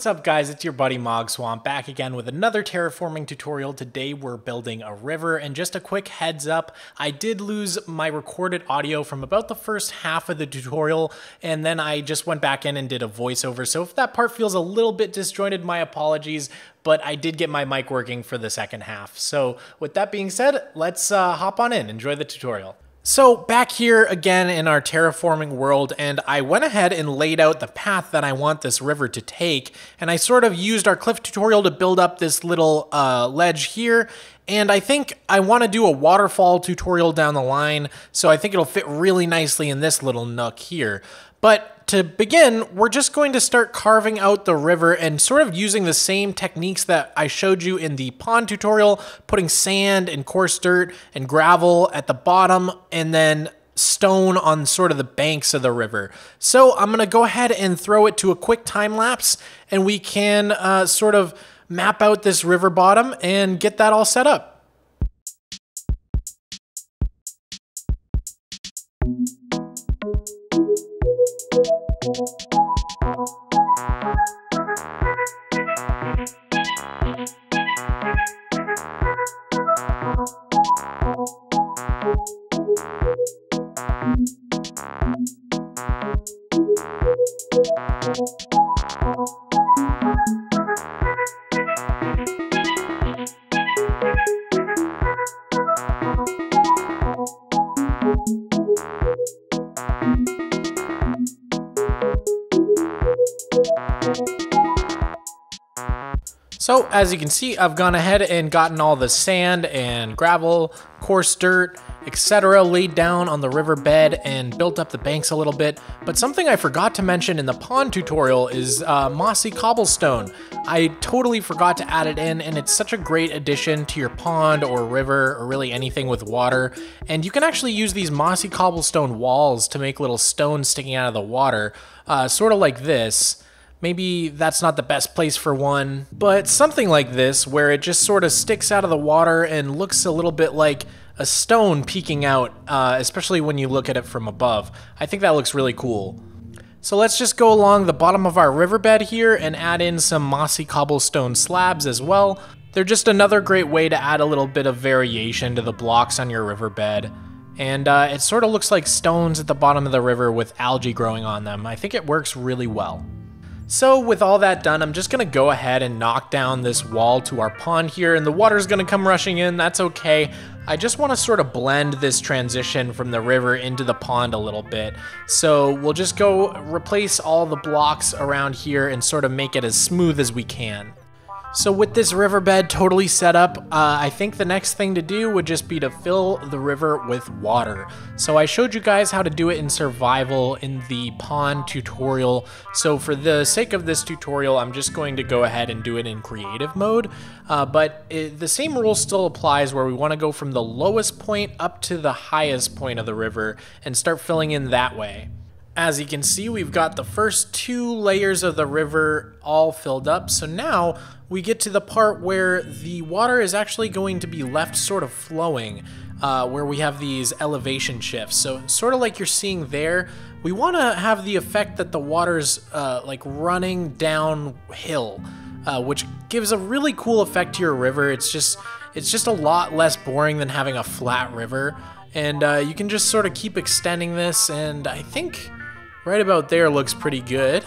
What's up guys, it's your buddy Mogswamp back again with another terraforming tutorial. Today we're building a river and just a quick heads up, I did lose my recorded audio from about the first half of the tutorial and then I just went back in and did a voiceover. So if that part feels a little bit disjointed, my apologies, but I did get my mic working for the second half. So with that being said, let's uh, hop on in, enjoy the tutorial. So back here again in our terraforming world, and I went ahead and laid out the path that I want this river to take, and I sort of used our cliff tutorial to build up this little uh, ledge here, and I think I want to do a waterfall tutorial down the line, so I think it'll fit really nicely in this little nook here. But to begin, we're just going to start carving out the river and sort of using the same techniques that I showed you in the pond tutorial, putting sand and coarse dirt and gravel at the bottom and then stone on sort of the banks of the river. So I'm going to go ahead and throw it to a quick time lapse and we can uh, sort of map out this river bottom and get that all set up. So as you can see, I've gone ahead and gotten all the sand and gravel, coarse dirt, etc. laid down on the riverbed and built up the banks a little bit. But something I forgot to mention in the pond tutorial is uh, mossy cobblestone. I totally forgot to add it in and it's such a great addition to your pond or river or really anything with water. And you can actually use these mossy cobblestone walls to make little stones sticking out of the water, uh, sort of like this. Maybe that's not the best place for one, but something like this where it just sort of sticks out of the water and looks a little bit like a stone peeking out, uh, especially when you look at it from above. I think that looks really cool. So let's just go along the bottom of our riverbed here and add in some mossy cobblestone slabs as well. They're just another great way to add a little bit of variation to the blocks on your riverbed. And uh, it sort of looks like stones at the bottom of the river with algae growing on them. I think it works really well. So with all that done, I'm just gonna go ahead and knock down this wall to our pond here and the water's gonna come rushing in, that's okay. I just wanna sort of blend this transition from the river into the pond a little bit. So we'll just go replace all the blocks around here and sort of make it as smooth as we can. So with this riverbed totally set up, uh, I think the next thing to do would just be to fill the river with water. So I showed you guys how to do it in survival in the pond tutorial. So for the sake of this tutorial, I'm just going to go ahead and do it in creative mode. Uh, but it, the same rule still applies where we want to go from the lowest point up to the highest point of the river and start filling in that way. As you can see, we've got the first two layers of the river all filled up. So now we get to the part where the water is actually going to be left sort of flowing, uh, where we have these elevation shifts. So sort of like you're seeing there, we want to have the effect that the water's uh, like running downhill, uh, which gives a really cool effect to your river. It's just it's just a lot less boring than having a flat river. And uh, you can just sort of keep extending this, and I think Right about there looks pretty good.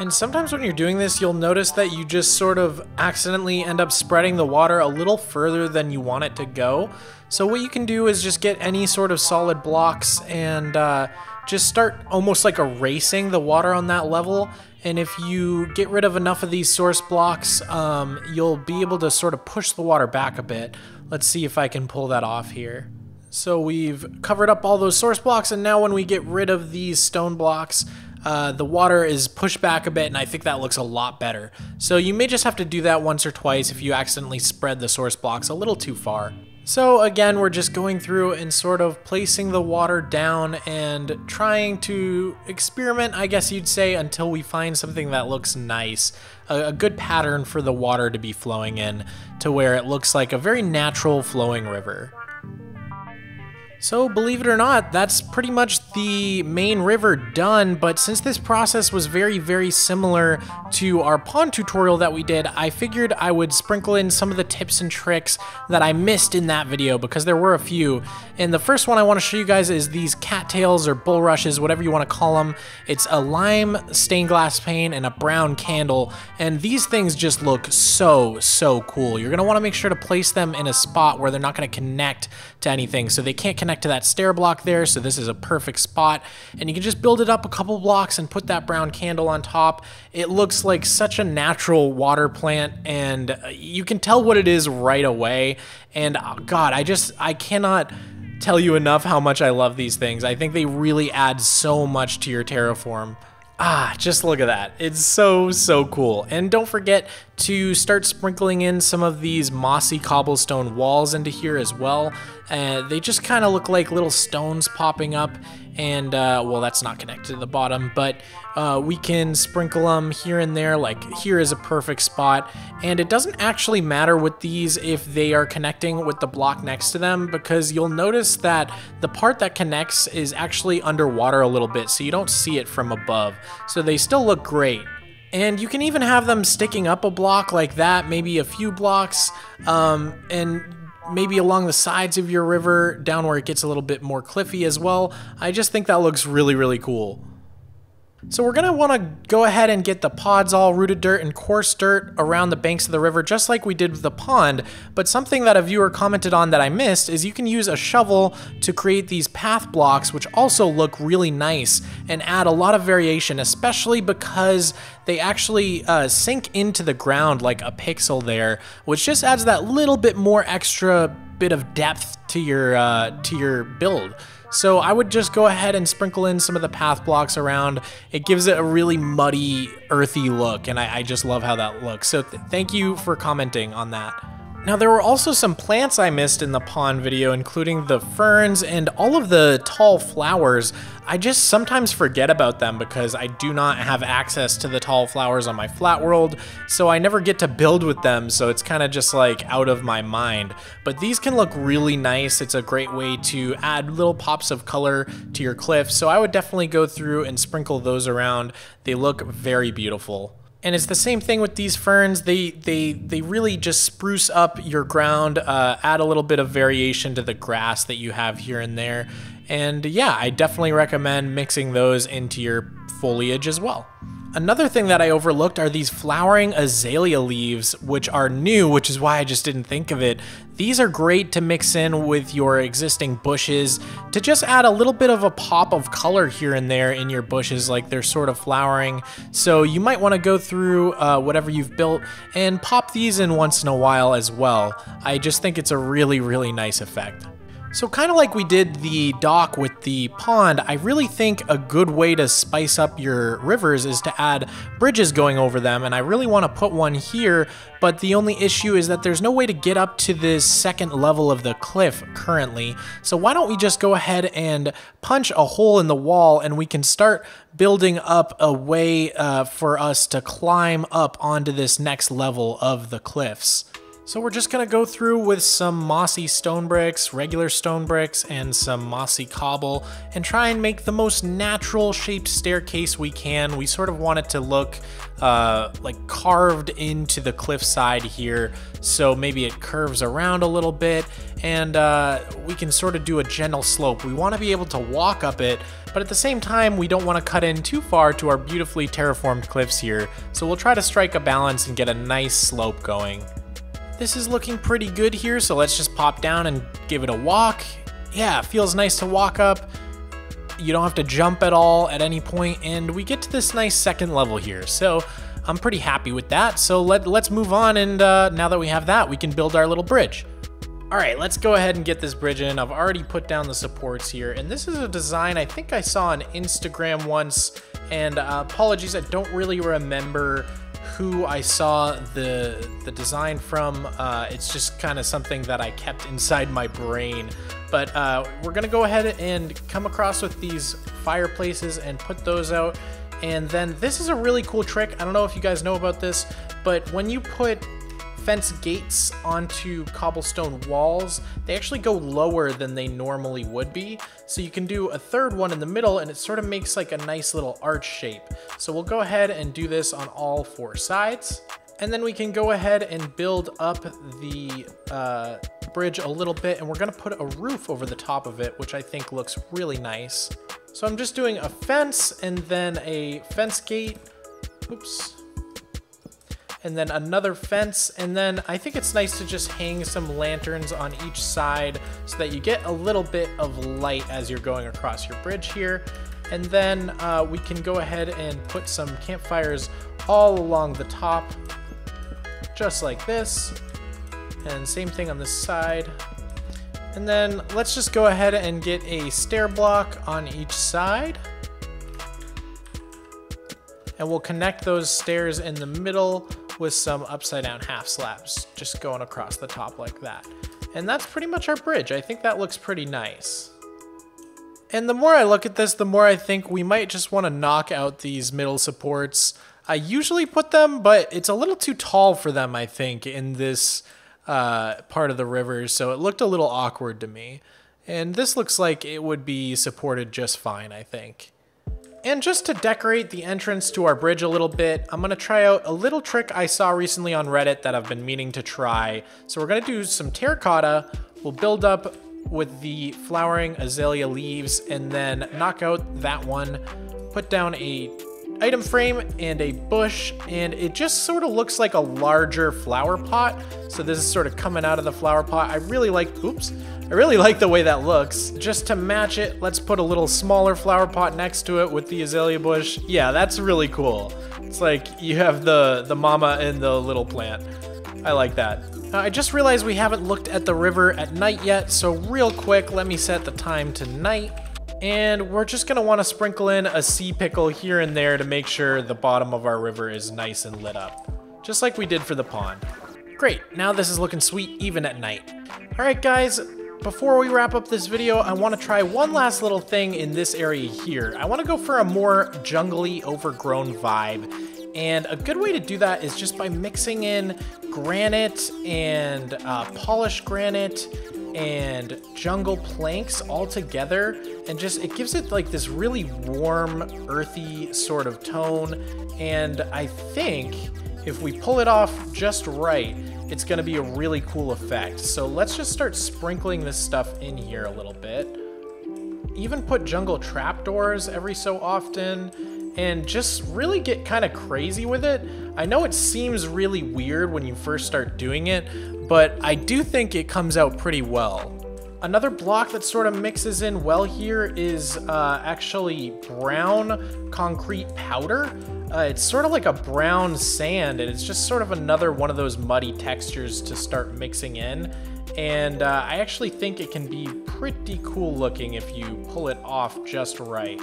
And sometimes when you're doing this, you'll notice that you just sort of accidentally end up spreading the water a little further than you want it to go. So what you can do is just get any sort of solid blocks and uh, just start almost like erasing the water on that level. And if you get rid of enough of these source blocks, um, you'll be able to sort of push the water back a bit. Let's see if I can pull that off here. So we've covered up all those source blocks, and now when we get rid of these stone blocks, uh, the water is pushed back a bit, and I think that looks a lot better. So you may just have to do that once or twice if you accidentally spread the source blocks a little too far. So again, we're just going through and sort of placing the water down and trying to experiment, I guess you'd say, until we find something that looks nice. A, a good pattern for the water to be flowing in to where it looks like a very natural flowing river. So, believe it or not, that's pretty much the main river done, but since this process was very, very similar to our pond tutorial that we did, I figured I would sprinkle in some of the tips and tricks that I missed in that video, because there were a few. And the first one I want to show you guys is these cattails or bulrushes, whatever you want to call them. It's a lime stained glass pane and a brown candle, and these things just look so, so cool. You're going to want to make sure to place them in a spot where they're not going to connect to anything, so they can't connect connect to that stair block there, so this is a perfect spot. And you can just build it up a couple blocks and put that brown candle on top. It looks like such a natural water plant, and uh, you can tell what it is right away. And oh God, I just, I cannot tell you enough how much I love these things. I think they really add so much to your terraform. Ah, just look at that. It's so, so cool. And don't forget to start sprinkling in some of these mossy cobblestone walls into here as well. Uh, they just kind of look like little stones popping up and uh, well that's not connected to the bottom but uh, we can sprinkle them here and there like here is a perfect spot. And it doesn't actually matter with these if they are connecting with the block next to them because you'll notice that the part that connects is actually underwater a little bit so you don't see it from above. So they still look great. And you can even have them sticking up a block like that, maybe a few blocks, um, and maybe along the sides of your river, down where it gets a little bit more cliffy as well. I just think that looks really, really cool. So we're gonna wanna go ahead and get the podzol rooted dirt and coarse dirt around the banks of the river just like we did with the pond, but something that a viewer commented on that I missed is you can use a shovel to create these path blocks which also look really nice and add a lot of variation, especially because they actually uh, sink into the ground like a pixel there, which just adds that little bit more extra bit of depth to your, uh, to your build. So I would just go ahead and sprinkle in some of the path blocks around. It gives it a really muddy, earthy look, and I, I just love how that looks. So th thank you for commenting on that. Now there were also some plants I missed in the pond video, including the ferns and all of the tall flowers. I just sometimes forget about them because I do not have access to the tall flowers on my flat world, so I never get to build with them, so it's kind of just like out of my mind. But these can look really nice. It's a great way to add little pops of color to your cliff, so I would definitely go through and sprinkle those around. They look very beautiful. And it's the same thing with these ferns. They they they really just spruce up your ground, uh, add a little bit of variation to the grass that you have here and there. And yeah, I definitely recommend mixing those into your foliage as well. Another thing that I overlooked are these flowering azalea leaves, which are new, which is why I just didn't think of it. These are great to mix in with your existing bushes to just add a little bit of a pop of color here and there in your bushes, like they're sort of flowering. So you might want to go through uh, whatever you've built and pop these in once in a while as well. I just think it's a really, really nice effect. So kind of like we did the dock with the pond, I really think a good way to spice up your rivers is to add bridges going over them, and I really want to put one here, but the only issue is that there's no way to get up to this second level of the cliff currently. So why don't we just go ahead and punch a hole in the wall and we can start building up a way uh, for us to climb up onto this next level of the cliffs. So we're just gonna go through with some mossy stone bricks, regular stone bricks, and some mossy cobble, and try and make the most natural shaped staircase we can. We sort of want it to look uh, like carved into the cliffside here, so maybe it curves around a little bit, and uh, we can sort of do a gentle slope. We wanna be able to walk up it, but at the same time, we don't wanna cut in too far to our beautifully terraformed cliffs here, so we'll try to strike a balance and get a nice slope going. This is looking pretty good here, so let's just pop down and give it a walk. Yeah, feels nice to walk up. You don't have to jump at all at any point, and we get to this nice second level here. So I'm pretty happy with that. So let, let's move on, and uh, now that we have that, we can build our little bridge. All right, let's go ahead and get this bridge in. I've already put down the supports here, and this is a design I think I saw on Instagram once, and uh, apologies, I don't really remember who I saw the the design from. Uh, it's just kind of something that I kept inside my brain. But uh, we're gonna go ahead and come across with these fireplaces and put those out. And then this is a really cool trick. I don't know if you guys know about this, but when you put fence gates onto cobblestone walls, they actually go lower than they normally would be. So you can do a third one in the middle and it sort of makes like a nice little arch shape. So we'll go ahead and do this on all four sides. And then we can go ahead and build up the uh, bridge a little bit and we're gonna put a roof over the top of it, which I think looks really nice. So I'm just doing a fence and then a fence gate. Oops. And then another fence. And then I think it's nice to just hang some lanterns on each side so that you get a little bit of light as you're going across your bridge here. And then uh, we can go ahead and put some campfires all along the top, just like this. And same thing on this side. And then let's just go ahead and get a stair block on each side. And we'll connect those stairs in the middle with some upside down half slabs, just going across the top like that. And that's pretty much our bridge. I think that looks pretty nice. And the more I look at this, the more I think we might just want to knock out these middle supports. I usually put them, but it's a little too tall for them, I think, in this uh, part of the river, so it looked a little awkward to me. And this looks like it would be supported just fine, I think. And just to decorate the entrance to our bridge a little bit, I'm gonna try out a little trick I saw recently on Reddit that I've been meaning to try. So we're gonna do some terracotta, we'll build up with the flowering azalea leaves and then knock out that one, put down a item frame and a bush, and it just sort of looks like a larger flower pot. So this is sort of coming out of the flower pot. I really like, oops, I really like the way that looks. Just to match it, let's put a little smaller flower pot next to it with the azalea bush. Yeah, that's really cool. It's like you have the, the mama and the little plant. I like that. Uh, I just realized we haven't looked at the river at night yet, so real quick, let me set the time to night. And we're just gonna wanna sprinkle in a sea pickle here and there to make sure the bottom of our river is nice and lit up. Just like we did for the pond. Great, now this is looking sweet even at night. All right guys, before we wrap up this video, I want to try one last little thing in this area here. I want to go for a more jungly, overgrown vibe. And a good way to do that is just by mixing in granite and uh, polished granite and jungle planks all together and just it gives it like this really warm earthy sort of tone and I think if we pull it off just right it's gonna be a really cool effect. So let's just start sprinkling this stuff in here a little bit. Even put jungle trapdoors every so often and just really get kind of crazy with it. I know it seems really weird when you first start doing it, but I do think it comes out pretty well. Another block that sort of mixes in well here is uh, actually brown concrete powder. Uh, it's sort of like a brown sand, and it's just sort of another one of those muddy textures to start mixing in. And uh, I actually think it can be pretty cool looking if you pull it off just right.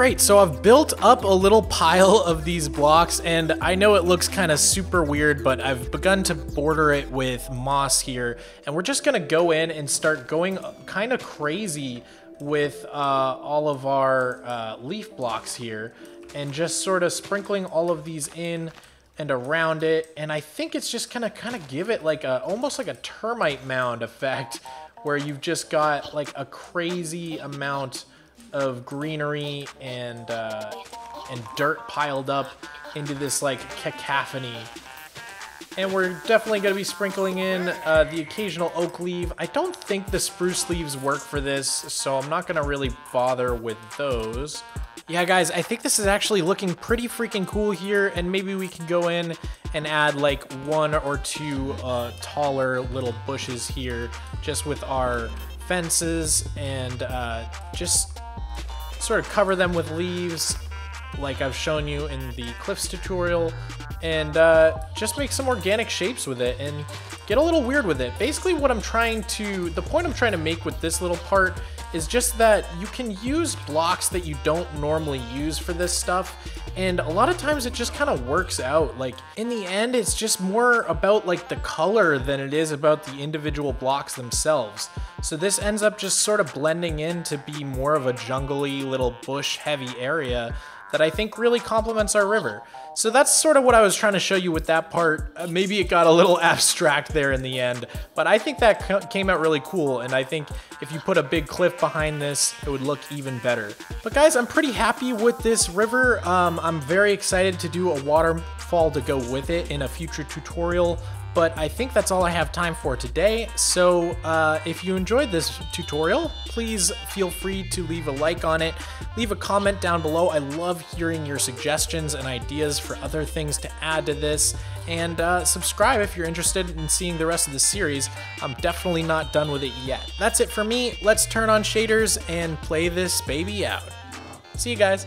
Great, so I've built up a little pile of these blocks, and I know it looks kind of super weird, but I've begun to border it with moss here, and we're just gonna go in and start going kind of crazy with uh, all of our uh, leaf blocks here and just sort of sprinkling all of these in and around it. And I think it's just gonna kind of give it like a, almost like a termite mound effect where you've just got like a crazy amount of greenery and, uh, and dirt piled up into this like cacophony. And we're definitely going to be sprinkling in uh, the occasional oak leaf. I don't think the spruce leaves work for this, so I'm not going to really bother with those. Yeah, guys, I think this is actually looking pretty freaking cool here, and maybe we can go in and add like one or two uh, taller little bushes here just with our fences and uh, just sort of cover them with leaves like I've shown you in the Cliffs tutorial and uh, just make some organic shapes with it and get a little weird with it. Basically what I'm trying to, the point I'm trying to make with this little part is just that you can use blocks that you don't normally use for this stuff and a lot of times it just kind of works out. Like in the end it's just more about like the color than it is about the individual blocks themselves. So this ends up just sort of blending in to be more of a jungly little bush heavy area that I think really complements our river. So that's sort of what I was trying to show you with that part. Uh, maybe it got a little abstract there in the end, but I think that came out really cool. And I think if you put a big cliff behind this, it would look even better. But guys, I'm pretty happy with this river. Um, I'm very excited to do a waterfall to go with it in a future tutorial but I think that's all I have time for today. So uh, if you enjoyed this tutorial, please feel free to leave a like on it. Leave a comment down below. I love hearing your suggestions and ideas for other things to add to this. And uh, subscribe if you're interested in seeing the rest of the series. I'm definitely not done with it yet. That's it for me. Let's turn on shaders and play this baby out. See you guys.